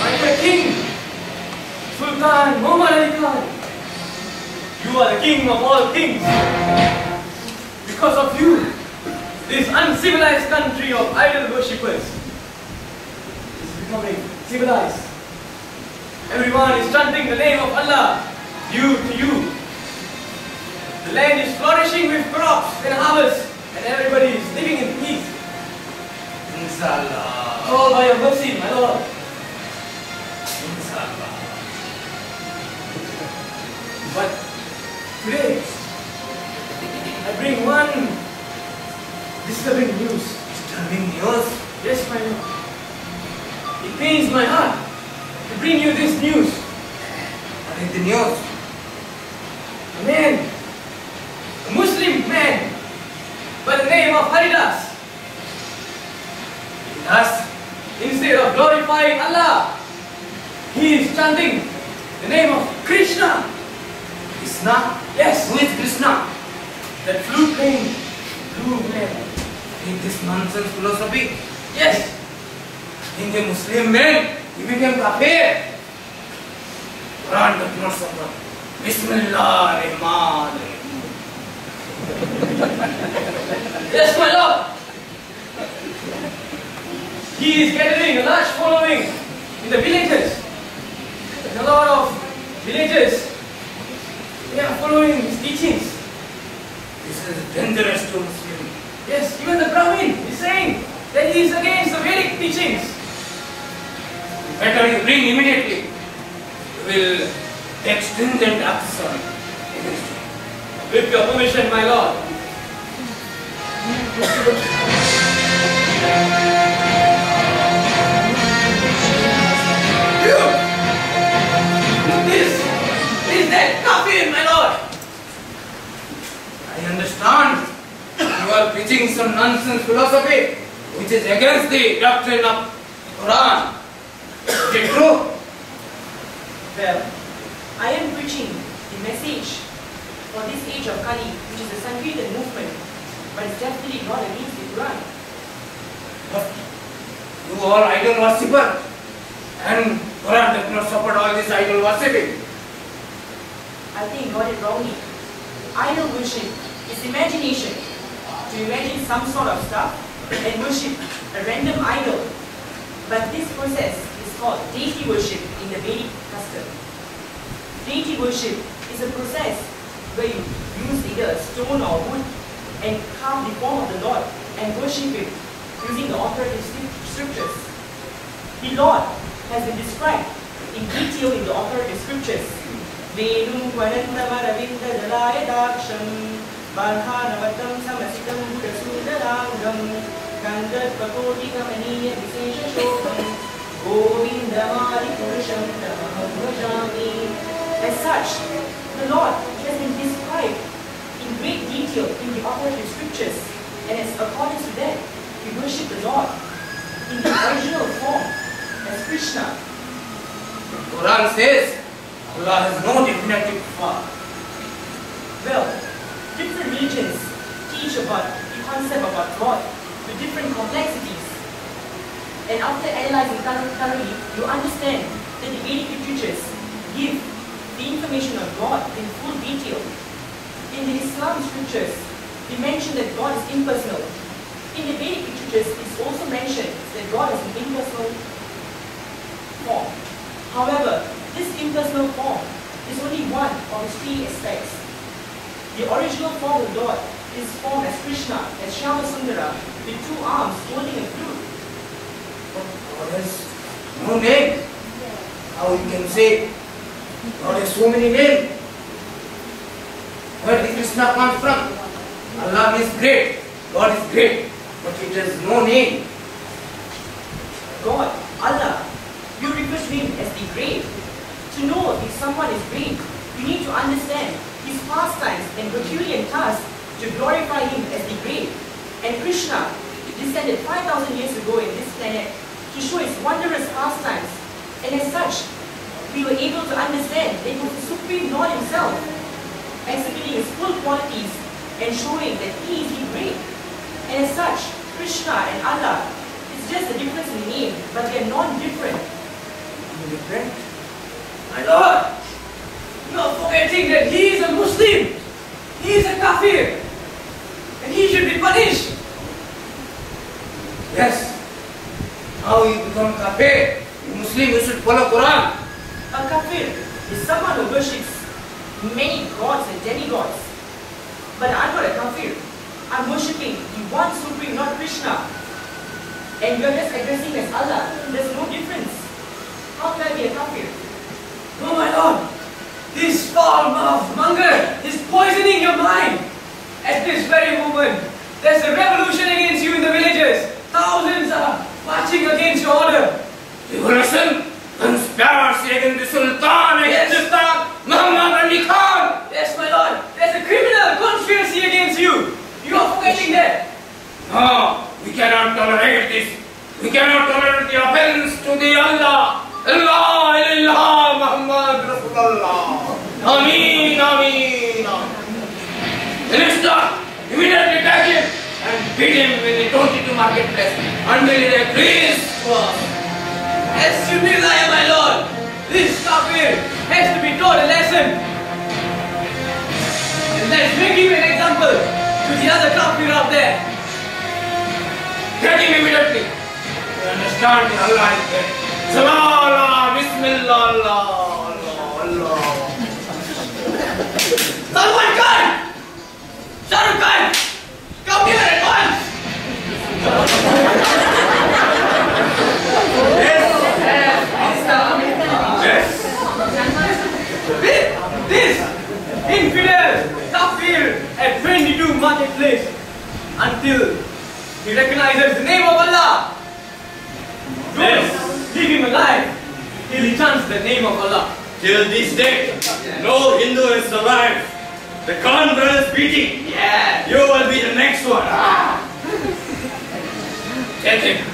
My dear king, Sultan Muhammad Ali you are the king of all kings. Because of you, this uncivilized country of idol worshippers is becoming civilized. Everyone is chanting the name of Allah, you to you. The land is flourishing with crops and harvests, disturbing news. Disturbing news. Yes, my Lord. It pains my heart to bring you this news. What is the news? A man, a Muslim man, by the name of Haridas, Thus, instead of glorifying Allah, he is chanting the name of Krishna. Krishna. Yes, Who is Krishna? that flute playing blue man. In this nonsense philosophy, Yes, in the Muslim man, he became kafir. Quran does not support. Bismillah Rahman yes, my Lord. He is gathering a large following in the villages. And a lot of villages, they are following his teachings. This is dangerous to Muslim. Yes, even the Brahmin is saying that he is against the Vedic teachings. Better you bring immediately. We will take stringent action against him. With your permission, my Lord. preaching some nonsense philosophy which is against the doctrine of Quran. Is it true? Well, I am preaching the message for this age of Kali, which is a Sankirtan movement, but it's definitely not against the Quran. But you are idol worshipper and Quran does not support all this idol worshipping. I think you got it wrongly. Idol worship is imagination. To imagine some sort of stuff and worship a random idol. But this process is called deity worship in the Vedic custom. Deity worship is a process where you use either a stone or wood and carve the form of the Lord and worship Him using the authoritative scriptures. The Lord has been described in detail in the authoritative scriptures. Daksham Barhanavatam Samasitam Buddhasundarangam Kandarpa Koti Kamaniya Visesha Shokam Govindamadi Purusham Tamaham Bhajami As such, the Lord has been described in great detail in the authoritative scriptures and as according to that, we worship the Lord in the original form as Krishna. The Quran says Allah has no definitive form. Well, religions teach about the concept about God with different complexities. And after analyzing thor- thoroughly, you understand that the Vedic literatures give the information of God in full detail. In the Islam scriptures, they mention that God is impersonal. In the Vedic literatures, it's also mentioned that God is an impersonal form. However, this impersonal form is only one of three aspects. The original form of God is formed as Krishna, as Shyama Sundara, with two arms holding a flute. But God has no name. How you can say God has so many names? Where did Krishna come from? Allah is great. God is great. But it has no name. God, Allah, you refer to him as the great. To know if someone is great, you need to understand his pastimes and Herculean tasks to glorify him as the great. And Krishna descended 5,000 years ago in this planet to show his wondrous pastimes. And as such, we were able to understand that he was the Supreme Lord himself, exhibiting his full qualities and showing that he is the great. And as such, Krishna and Allah It's just a difference in name, but they are non-different. Different? My Lord, are forgetting that he is a Muslim. He is a kafir. And he should be punished. Yes. How you become kafir? You Muslim, you should follow Quran. A kafir is someone who worships many gods and demigods. But I'm not a kafir. I'm worshipping the one supreme, not Krishna. And you're just addressing as Allah. There's no difference. How can I be a kafir? Oh my Lord, this foul-mouthed monger is poisoning your mind. At this very moment, there's a revolution against you in the villages. Thousands are marching against your order. Revolution, conspiracy against the Sultan, against the Star, Muhammad Ali Khan. Yes, my Lord, there's a criminal conspiracy against you. You are forgetting that. No, we cannot tolerate this. We cannot tolerate the offense to the Allah. Allah, Allah, Muhammad Rasulullah. Ameen, Ameen. Minister, immediately take him and beat him in the 22 marketplace until he agrees us. As you desire, my Lord, this kafir has to be taught a lesson. And let's make him an example to the other kafir out there. Get him immediately. You understand Allah is there. Salah, Bismillah, Allah, Khan! Shah Rukh Khan! Come here at! Yes. Yes. This, this infidel kafir at 22 marketplace until he recognizes the name of Allah. Don't leave him alive till he chants the name of Allah. Till this day, no Hindu has survived. The Khan brothers beating. Yeah. You will be the next one. Ah. Tell him,